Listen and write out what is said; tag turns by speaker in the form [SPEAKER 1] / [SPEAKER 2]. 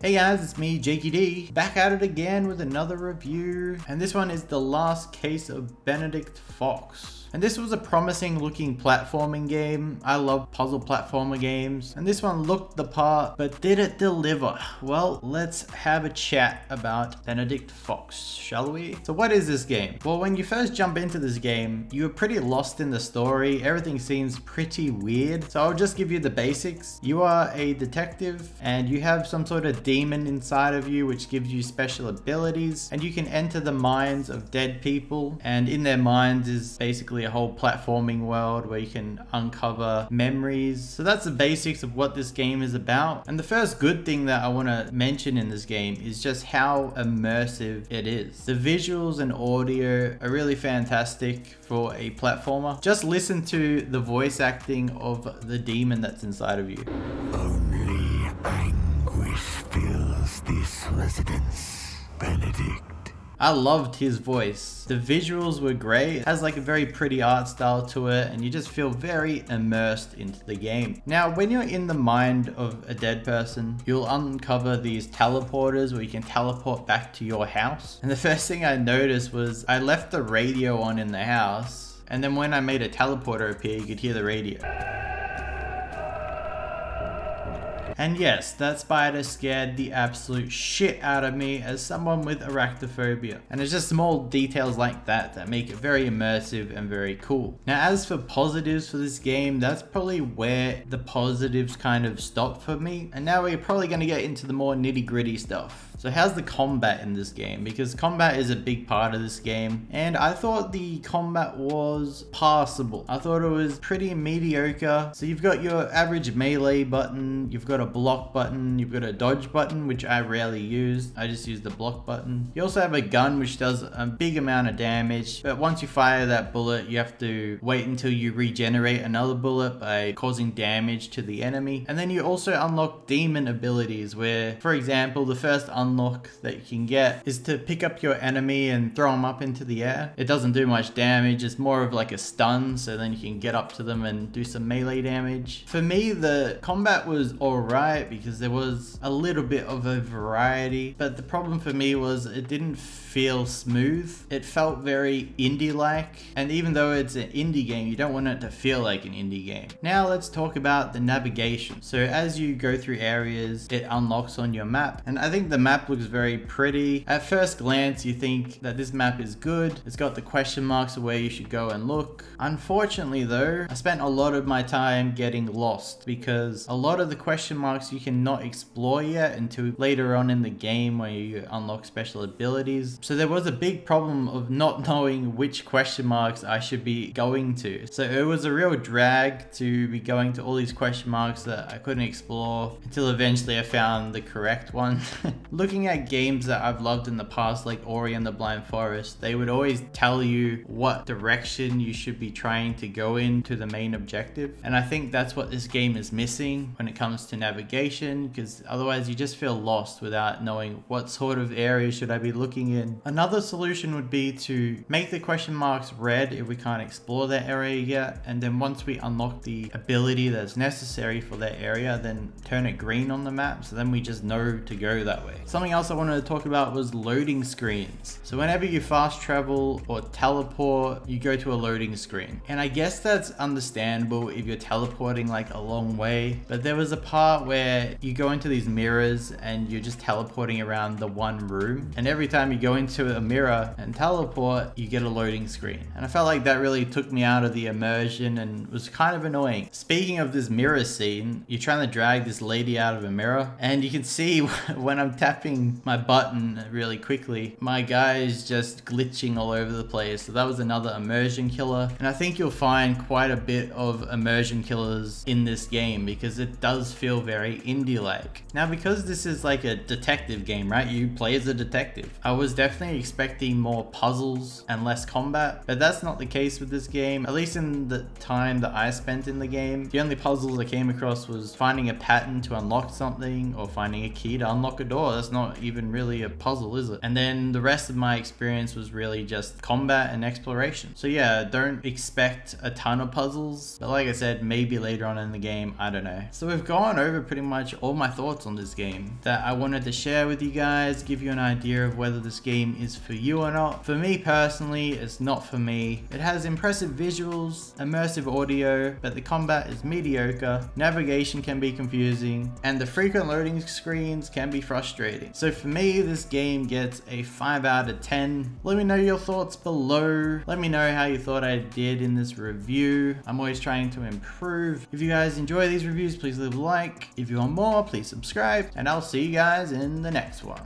[SPEAKER 1] Hey guys, it's me, Jakey D, back at it again with another review. And this one is The Last Case of Benedict Fox. And this was a promising looking platforming game. I love puzzle platformer games. And this one looked the part, but did it deliver? Well, let's have a chat about Benedict Fox, shall we? So what is this game? Well, when you first jump into this game, you're pretty lost in the story. Everything seems pretty weird. So I'll just give you the basics. You are a detective and you have some sort of demon inside of you which gives you special abilities and you can enter the minds of dead people and in their minds is basically a whole platforming world where you can uncover memories. So that's the basics of what this game is about. And the first good thing that I want to mention in this game is just how immersive it is. The visuals and audio are really fantastic for a platformer. Just listen to the voice acting of the demon that's inside of you.
[SPEAKER 2] Only residence, Benedict.
[SPEAKER 1] I loved his voice. The visuals were great. It has like a very pretty art style to it and you just feel very immersed into the game. Now, when you're in the mind of a dead person, you'll uncover these teleporters where you can teleport back to your house. And the first thing I noticed was I left the radio on in the house and then when I made a teleporter appear, you could hear the radio. And yes, that spider scared the absolute shit out of me as someone with arachnophobia. And it's just small details like that that make it very immersive and very cool. Now as for positives for this game, that's probably where the positives kind of stop for me. And now we're probably going to get into the more nitty gritty stuff. So how's the combat in this game? Because combat is a big part of this game. And I thought the combat was passable. I thought it was pretty mediocre. So you've got your average melee button, you've got a block button, you've got a dodge button, which I rarely use. I just use the block button. You also have a gun, which does a big amount of damage. But once you fire that bullet, you have to wait until you regenerate another bullet by causing damage to the enemy. And then you also unlock demon abilities where, for example, the first unlock that you can get is to pick up your enemy and throw them up into the air. It doesn't do much damage, it's more of like a stun, so then you can get up to them and do some melee damage. For me, the combat was alright because there was a little bit of a variety, but the problem for me was it didn't feel smooth. It felt very indie-like, and even though it's an indie game, you don't want it to feel like an indie game. Now let's talk about the navigation. So as you go through areas, it unlocks on your map, and I think the map looks very pretty. At first glance, you think that this map is good. It's got the question marks of where you should go and look. Unfortunately though, I spent a lot of my time getting lost because a lot of the question marks you cannot explore yet until later on in the game where you unlock special abilities. So there was a big problem of not knowing which question marks I should be going to. So it was a real drag to be going to all these question marks that I couldn't explore until eventually I found the correct one. Looking at games that I've loved in the past, like Ori and the Blind Forest, they would always tell you what direction you should be trying to go in to the main objective. And I think that's what this game is missing when it comes to navigation, because otherwise you just feel lost without knowing what sort of area should I be looking in. Another solution would be to make the question marks red if we can't explore that area yet. And then once we unlock the ability that's necessary for that area, then turn it green on the map. So then we just know to go that way. Something else I wanted to talk about was loading screens. So whenever you fast travel or teleport, you go to a loading screen. And I guess that's understandable if you're teleporting like a long way, but there was a part where you go into these mirrors and you're just teleporting around the one room. And every time you go into a mirror and teleport, you get a loading screen. And I felt like that really took me out of the immersion and was kind of annoying. Speaking of this mirror scene, you're trying to drag this lady out of a mirror and you can see when I'm tapping my button really quickly, my guy is just glitching all over the place. So that was another immersion killer. And I think you'll find quite a bit of immersion killers in this game because it does feel very indie-like. Now, because this is like a detective game, right? You play as a detective. I was definitely expecting more puzzles and less combat, but that's not the case with this game. At least in the time that I spent in the game, the only puzzles I came across was finding a pattern to unlock something or finding a key to unlock a door. That's not even really a puzzle, is it? And then the rest of my experience was really just combat and exploration. So yeah, don't expect a ton of puzzles. But like I said, maybe later on in the game, I don't know. So we've gone over pretty much all my thoughts on this game that I wanted to share with you guys, give you an idea of whether this game is for you or not. For me personally, it's not for me. It has impressive visuals, immersive audio, but the combat is mediocre, navigation can be confusing, and the frequent loading screens can be frustrating. So for me, this game gets a 5 out of 10. Let me know your thoughts below. Let me know how you thought I did in this review. I'm always trying to improve. If you guys enjoy these reviews, please leave a like. If you want more, please subscribe, and I'll see you guys in the next one.